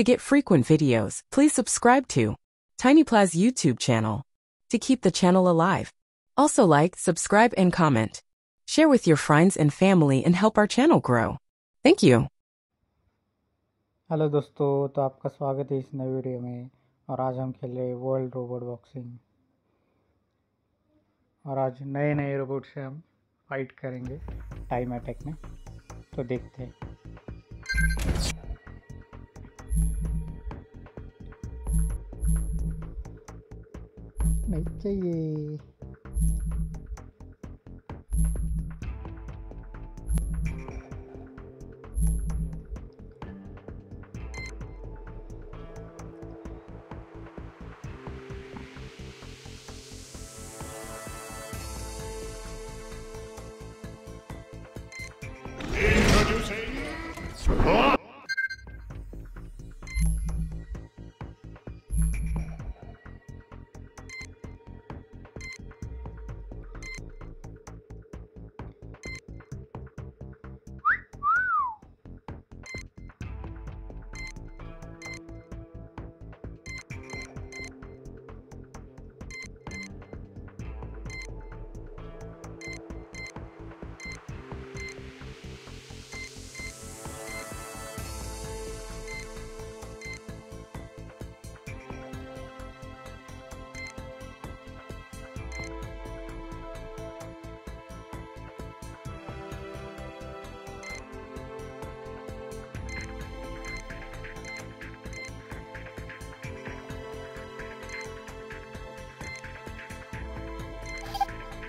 To get frequent videos, please subscribe to TinyPlayz YouTube channel to keep the channel alive. Also like, subscribe, and comment. Share with your friends and family and help our channel grow. Thank you. Hello, दोस्तों तो आपका स्वागत है new video. Video में और आज हम खेल रहे वर्ल्ड रोबोट बॉक्सिंग और आज नए नए रोबोट से fight फाइट करेंगे टाइम अटैक में तो देखते हैं me cái Introducing...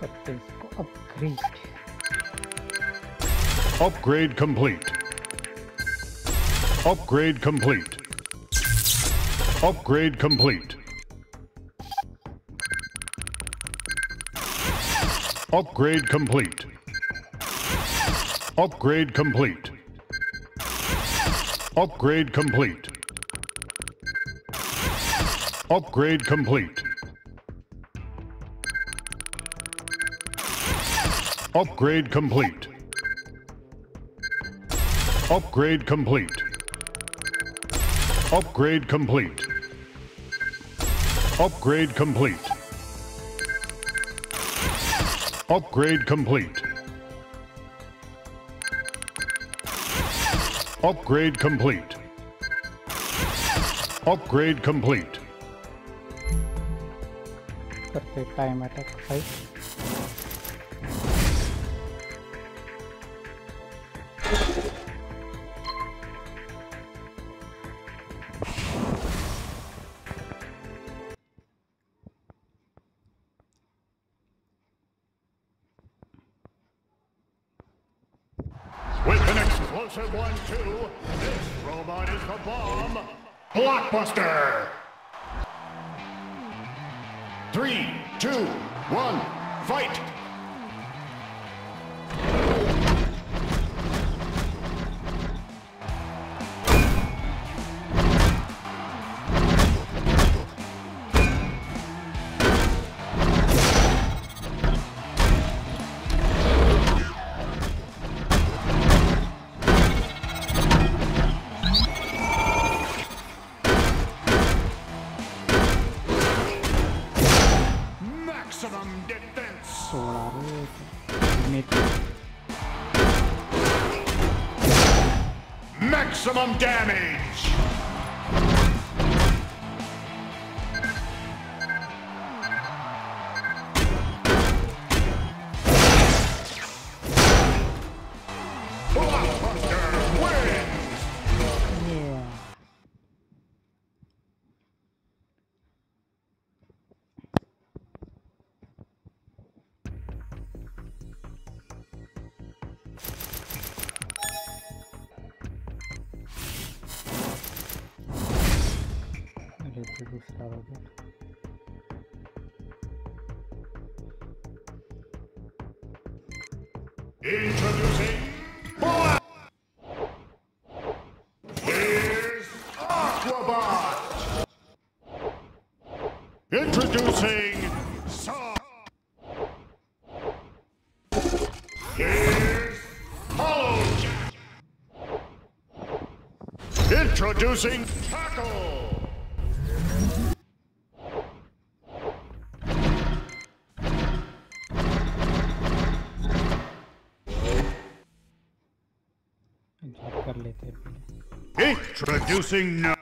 Upgrade. Upgrade. Upgrade complete. Upgrade complete. Upgrade complete. Upgrade complete. Upgrade complete. Upgrade complete. Upgrade complete. Upgrade complete. Upgrade complete. Upgrade complete. Upgrade complete. Upgrade complete. Upgrade complete. Upgrade complete. Perfect time attack 5. Explosive one, two, this robot is the bomb. Blockbuster! Three, two, one, fight! Maximum damage! अरे तो दूसरा robot Introducing Black! Here's Aquabot! Introducing Saw! Here's Hollow Jack! Introducing Tackle. Introducing now.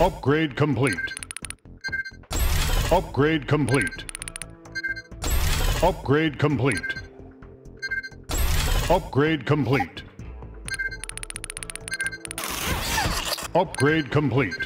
Upgrade complete. Upgrade complete. Upgrade complete. Upgrade complete. Upgrade complete.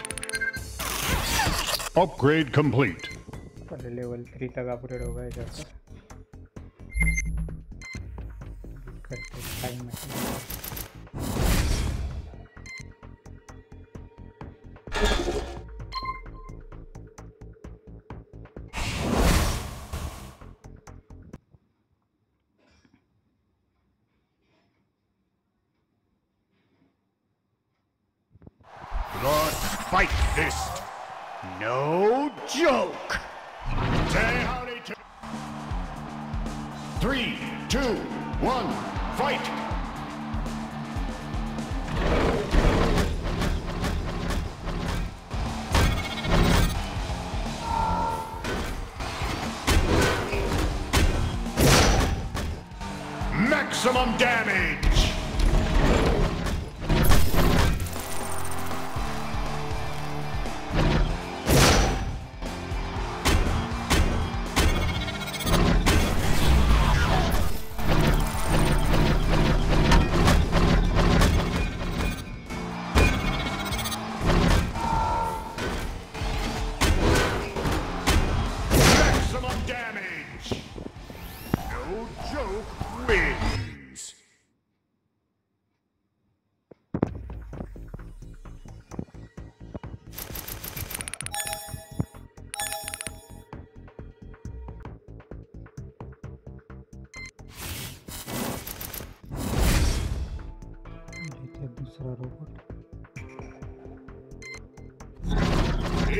Upgrade complete. पहले level three तक upgrade हो गए joker करते time Blood Fight Fist. no joke. Say howdy to. Three, two, one, fight. Maximum damage.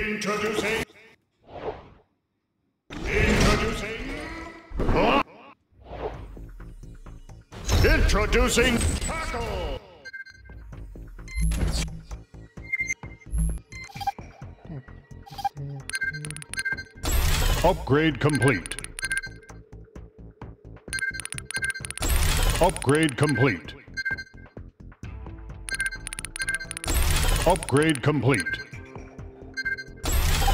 Introducing. Introducing. Huh? Introducing. Upgrade complete. Upgrade complete. Upgrade complete.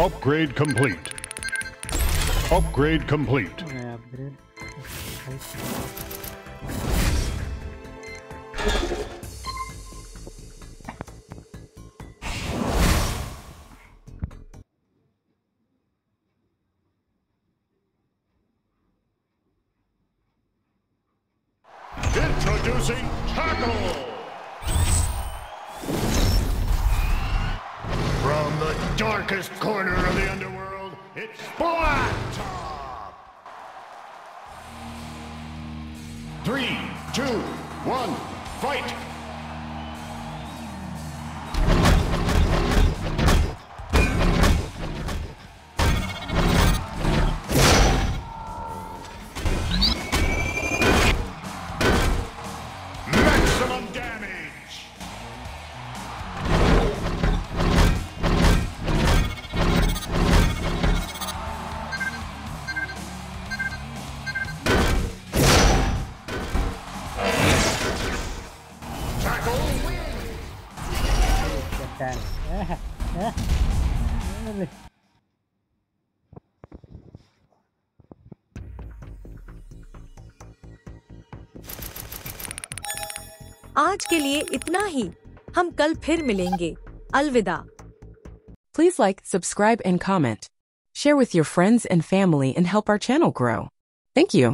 Upgrade complete. Upgrade complete. Introducing Tackle! From the darkest corner of the underworld, it's Black Top! Three, two, one, fight! आज के लिए इतना ही। हम कल फिर मिलेंगे। अलविदा। Please like subscribe and comment share with your friends and family and help our channel grow thank you